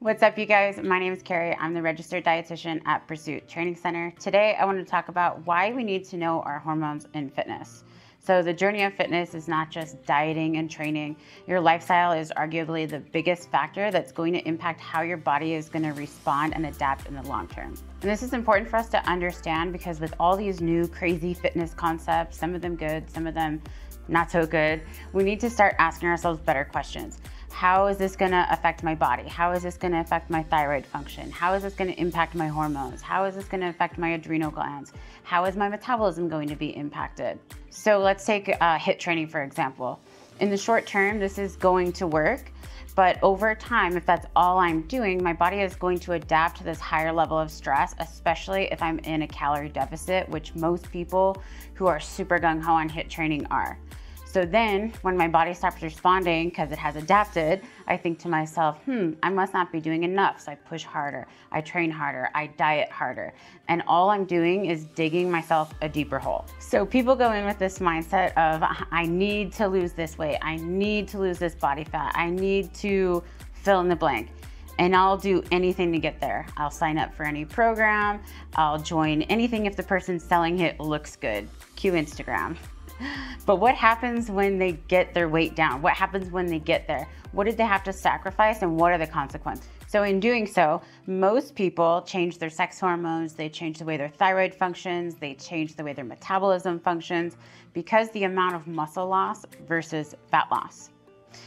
What's up, you guys? My name is Carrie. I'm the registered dietitian at Pursuit Training Center. Today, I want to talk about why we need to know our hormones in fitness. So, the journey of fitness is not just dieting and training. Your lifestyle is arguably the biggest factor that's going to impact how your body is going to respond and adapt in the long term. And this is important for us to understand because with all these new crazy fitness concepts, some of them good, some of them not so good, we need to start asking ourselves better questions. How is this gonna affect my body? How is this gonna affect my thyroid function? How is this gonna impact my hormones? How is this gonna affect my adrenal glands? How is my metabolism going to be impacted? So let's take uh, HIIT training, for example. In the short term, this is going to work, but over time, if that's all I'm doing, my body is going to adapt to this higher level of stress, especially if I'm in a calorie deficit, which most people who are super gung ho on HIIT training are. So then when my body stops responding because it has adapted, I think to myself, hmm, I must not be doing enough. So I push harder, I train harder, I diet harder. And all I'm doing is digging myself a deeper hole. So people go in with this mindset of, I need to lose this weight, I need to lose this body fat, I need to fill in the blank and I'll do anything to get there. I'll sign up for any program, I'll join anything if the person selling it looks good. Cue Instagram. But what happens when they get their weight down? What happens when they get there? What did they have to sacrifice and what are the consequences? So in doing so, most people change their sex hormones, they change the way their thyroid functions, they change the way their metabolism functions because the amount of muscle loss versus fat loss.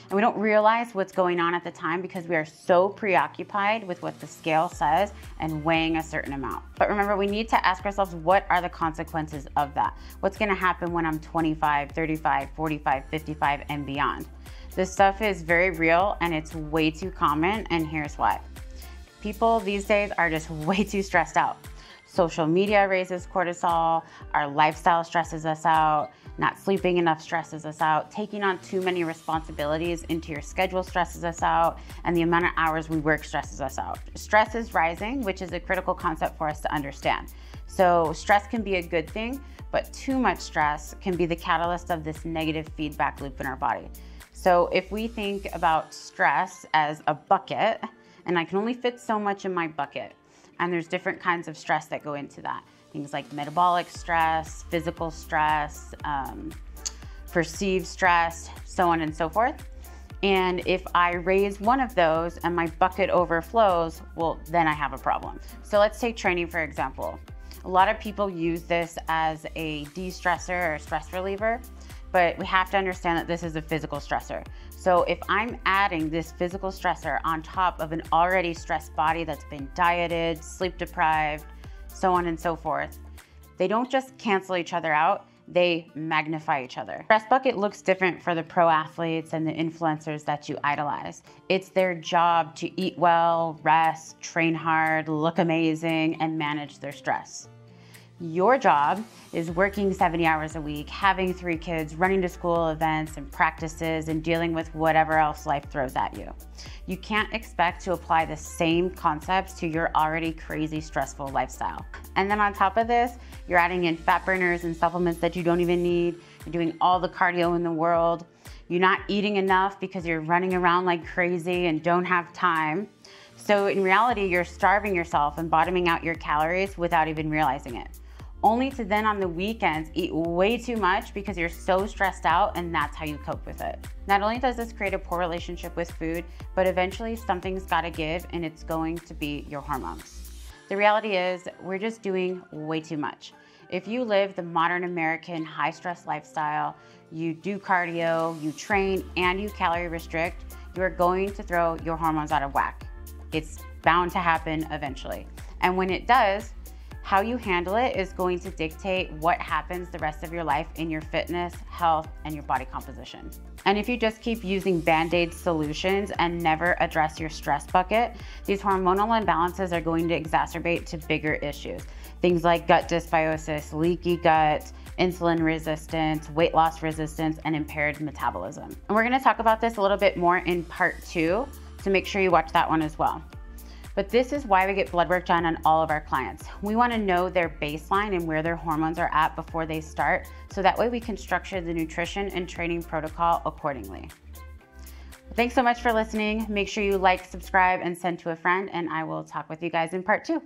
And we don't realize what's going on at the time because we are so preoccupied with what the scale says and weighing a certain amount. But remember, we need to ask ourselves what are the consequences of that? What's gonna happen when I'm 25, 35, 45, 55, and beyond? This stuff is very real and it's way too common, and here's why. People these days are just way too stressed out. Social media raises cortisol, our lifestyle stresses us out, not sleeping enough stresses us out, taking on too many responsibilities into your schedule stresses us out, and the amount of hours we work stresses us out. Stress is rising, which is a critical concept for us to understand. So, stress can be a good thing, but too much stress can be the catalyst of this negative feedback loop in our body. So, if we think about stress as a bucket, and I can only fit so much in my bucket, and there's different kinds of stress that go into that. Things like metabolic stress, physical stress, um, perceived stress, so on and so forth. And if I raise one of those and my bucket overflows, well, then I have a problem. So let's take training for example. A lot of people use this as a de-stressor or stress reliever, but we have to understand that this is a physical stressor. So if I'm adding this physical stressor on top of an already stressed body that's been dieted, sleep deprived, so on and so forth, they don't just cancel each other out, they magnify each other. Stress bucket looks different for the pro athletes and the influencers that you idolize. It's their job to eat well, rest, train hard, look amazing, and manage their stress. Your job is working 70 hours a week, having three kids, running to school events and practices, and dealing with whatever else life throws at you. You can't expect to apply the same concepts to your already crazy stressful lifestyle. And then on top of this, you're adding in fat burners and supplements that you don't even need. You're doing all the cardio in the world. You're not eating enough because you're running around like crazy and don't have time. So in reality, you're starving yourself and bottoming out your calories without even realizing it only to then on the weekends eat way too much because you're so stressed out and that's how you cope with it. Not only does this create a poor relationship with food, but eventually something's gotta give and it's going to be your hormones. The reality is we're just doing way too much. If you live the modern American high stress lifestyle, you do cardio, you train, and you calorie restrict, you are going to throw your hormones out of whack. It's bound to happen eventually. And when it does, how you handle it is going to dictate what happens the rest of your life in your fitness, health, and your body composition. And if you just keep using band-aid solutions and never address your stress bucket, these hormonal imbalances are going to exacerbate to bigger issues. Things like gut dysbiosis, leaky gut, insulin resistance, weight loss resistance, and impaired metabolism. And we're gonna talk about this a little bit more in part two, so make sure you watch that one as well. But this is why we get blood work done on all of our clients. We wanna know their baseline and where their hormones are at before they start, so that way we can structure the nutrition and training protocol accordingly. Thanks so much for listening. Make sure you like, subscribe, and send to a friend, and I will talk with you guys in part two.